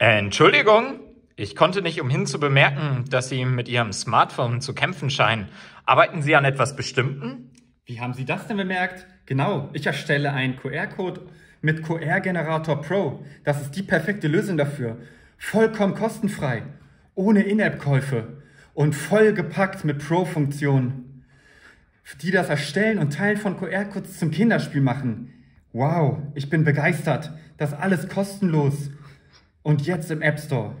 Entschuldigung, ich konnte nicht umhin zu bemerken, dass Sie mit Ihrem Smartphone zu kämpfen scheinen. Arbeiten Sie an etwas Bestimmten? Wie haben Sie das denn bemerkt? Genau, ich erstelle einen QR-Code mit QR-Generator Pro. Das ist die perfekte Lösung dafür. Vollkommen kostenfrei, ohne In-App-Käufe und vollgepackt mit Pro-Funktionen, die das Erstellen und Teilen von QR-Codes zum Kinderspiel machen. Wow, ich bin begeistert. Das alles kostenlos und jetzt im App Store.